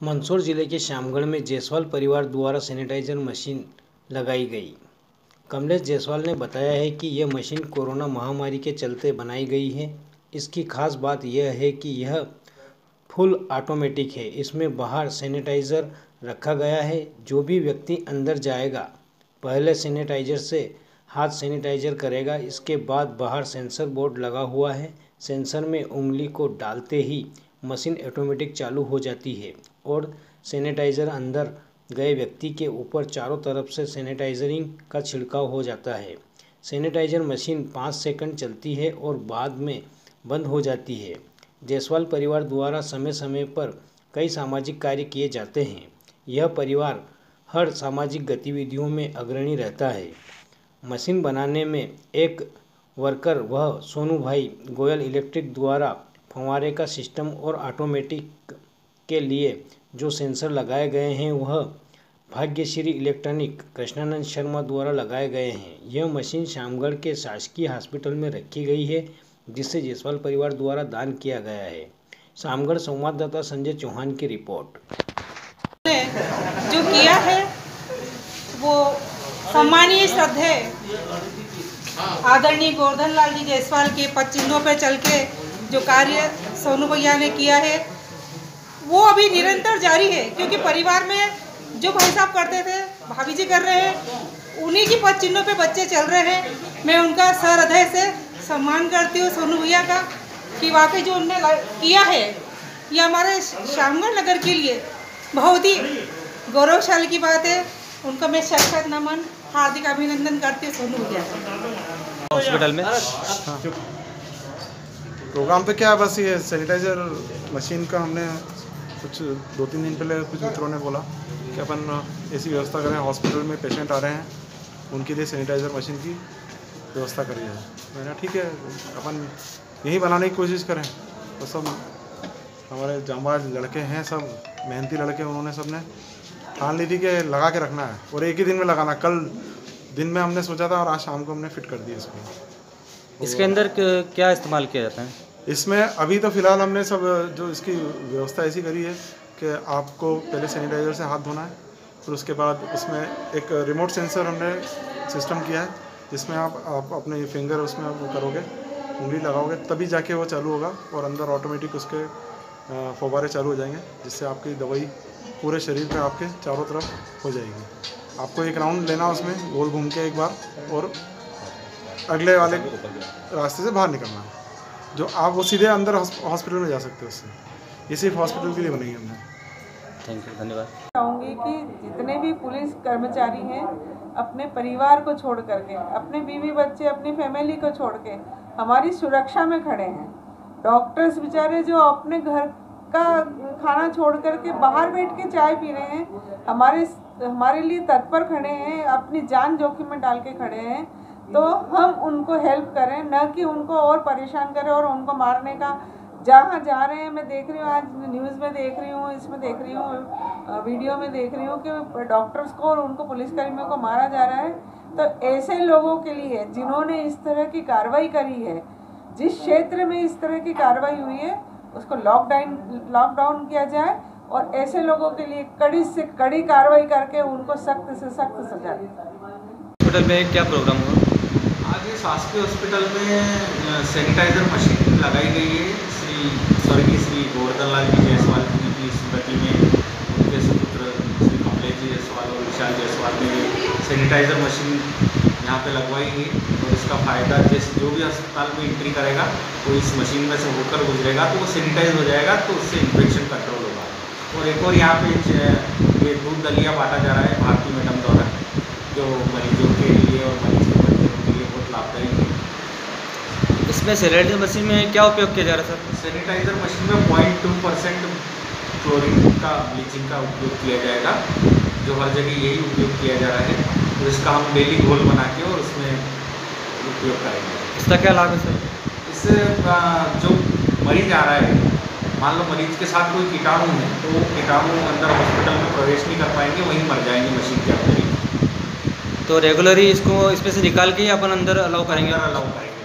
मंदसौर ज़िले के श्यामगढ़ में जायसवाल परिवार द्वारा सैनिटाइजर मशीन लगाई गई। कमलेश जायसवाल ने बताया है कि यह मशीन कोरोना महामारी के चलते बनाई गई है। इसकी खास बात यह है कि यह फुल ऑटोमेटिक है। इसमें बाहर सैनिटाइज़र रखा गया है। जो भी व्यक्ति अंदर जाएगा, पहले सैनिटाइजर से हाथ सैनिटाइजर करेगा। इसके बाद बाहर सेंसर बोर्ड लगा हुआ है। सेंसर में उंगली को डालते ही मशीन ऑटोमेटिक चालू हो जाती है और सैनिटाइज़र अंदर गए व्यक्ति के ऊपर चारों तरफ़ से सैनिटाइजरिंग का छिड़काव हो जाता है। सैनिटाइजर मशीन पाँच सेकंड चलती है और बाद में बंद हो जाती है। जायसवाल परिवार द्वारा समय समय पर कई सामाजिक कार्य किए जाते हैं। यह परिवार हर सामाजिक गतिविधियों में अग्रणी रहता है। मशीन बनाने में एक वर्कर वह सोनू भाई गोयल इलेक्ट्रिक द्वारा फंवारे का सिस्टम और ऑटोमेटिक के लिए जो सेंसर लगाए गए हैं, वह भाग्यश्री इलेक्ट्रॉनिक कृष्णानंद शर्मा द्वारा लगाए गए हैं। यह मशीन शामगढ़ के शासकीय हॉस्पिटल में रखी गई है, जिसे जायसवाल परिवार द्वारा दान किया गया है। शामगढ़ संवाददाता संजय चौहान की रिपोर्ट। जो किया है, वो सम्मानीय श्रद्धे आदरणीय गोवर्धन लाल जी जायसवाल के चिन्हों पर चल के जो कार्य सोनू भैया ने किया है वो अभी निरंतर जारी है क्योंकि परिवार में जो भाई साहब करते थे भाभी जी कर रहे हैं उन्हीं की पद चिन्हों पे बच्चे चल रहे हैं। मैं उनका सहृदय से सम्मान करती हूँ सोनू भैया का कि वाकई जो उनने किया है ये हमारे श्यामगढ़ नगर के लिए बहुत ही गौरवशाली की बात है। उनका मैं शत नमन हार्दिक अभिनंदन करती हूँ सोनू भैया हॉस्पिटल में? प्रोग्राम पे क्या है? बस ये सैनिटाइज़र मशीन का हमने कुछ दो तीन दिन पहले कुछ मित्रों ने बोला कि अपन ऐसी व्यवस्था करें हॉस्पिटल में पेशेंट आ रहे हैं, उनके लिए सैनिटाइज़र मशीन की व्यवस्था करिए मैंने ठीक है, अपन यही बनाने की कोशिश करें। तो सब हमारे जामबाज लड़के हैं, सब मेहनती लड़के उन्होंने सबने ठान ली थी कि लगा के रखना है और एक ही दिन में लगाना, कल दिन में हमने सोचा था और आज शाम को हमने फिट कर दिया इसको। इसके अंदर क्या इस्तेमाल किया जाता है? इसमें अभी तो फ़िलहाल हमने सब जो इसकी व्यवस्था ऐसी करी है कि आपको पहले सैनिटाइज़र से हाथ धोना है फिर उसके बाद उसमें एक रिमोट सेंसर हमने सिस्टम किया है जिसमें आप आप अपने फिंगर उसमें वो करोगे उंगली लगाओगे तभी जाके वो चालू होगा और अंदर ऑटोमेटिक उसके फवारे चालू हो जाएँगे जिससे आपकी दवाई पूरे शरीर पे आपके चारों तरफ़ हो जाएगी। आपको एक राउंड लेना उसमें गोल घूम के एक बार और अगले वाले रास्ते से बाहर निकलना है। जो आप वो सीधे अंदर हॉस्पिटल में जा सकते हो उससे। ये सिर्फ़ हॉस्पिटल के लिए बनाई हमने थैंक यू धन्यवाद। चाहूँगी कि जितने भी पुलिस कर्मचारी हैं अपने परिवार को छोड़ करके अपने बीवी बच्चे अपनी फैमिली को छोड़ के हमारी सुरक्षा में खड़े हैं। डॉक्टर्स बेचारे जो अपने घर का खाना छोड़ करके बाहर बैठ के चाय पी रहे हैं हमारे हमारे लिए तत्पर खड़े हैं अपनी जान जोखिम में डाल के खड़े हैं। तो हम उनको हेल्प करें, न कि उनको और परेशान करें और उनको मारने का। जहाँ जा रहे हैं, मैं देख रही हूँ, आज न्यूज़ में देख रही हूँ, इसमें देख रही हूँ वीडियो में देख रही हूँ कि डॉक्टर्स को और उनको पुलिसकर्मियों को मारा जा रहा है। तो ऐसे लोगों के लिए, जिन्होंने इस तरह की कार्रवाई करी है, जिस क्षेत्र में इस तरह की कार्रवाई हुई है, उसको लॉकडाउन लॉकडाउन किया जाए और ऐसे लोगों के लिए कड़ी से कड़ी कार्रवाई करके उनको सख्त से सख्त सजा हॉस्पिटल में क्या प्रोग्राम हुआ? शासकीय हॉस्पिटल में सैनिटाइजर मशीन लगाई गई है। श्री, स्वर्गीय श्री गोवर्धन लाल जी जायसवाल जी की स्मृति में, उनके सुपुत्र श्री कमलेश जी जायसवाल और विशाल जायसवाल ने सैनिटाइजर मशीन यहाँ पे लगवाई है। और इसका फ़ायदा जिस, जो भी अस्पताल में एंट्री करेगा तो इस मशीन में से होकर गुजरेगा तो वो सैनिटाइज हो जाएगा तो उससे इन्फेक्शन कंट्रोल होगा। और एक और यहाँ पे ये दूध दलिया बांटा जा रहा है भारती मैडम द्वारा, जो मरीजों के लिए और मरीज़ के इसमें सैनिटाइजर मशीन में क्या उपयोग किया जा रहा है सर सैनिटाइजर मशीन में पॉइंट टू परसेंट क्लोरीन का ब्लीचिंग का उपयोग किया जाएगा जो हर जगह यही उपयोग किया जा रहा है। तो इसका हम डेली घोल बना के और उसमें उपयोग करेंगे। इसका क्या लाभ है सर? इससे जो मरीज़ आ रहा है मान लो मरीज़ के साथ कोई कीटाणु है तो वो कीटाणु अंदर हॉस्पिटल में प्रवेश नहीं कर पाएँगे वहीं मर जाएँगे मशीन के अंदर ही। तो रेगुलरली इसको इसमें से निकाल के अपन अंदर अलाउ करेंगे? अलाउ करेंगे।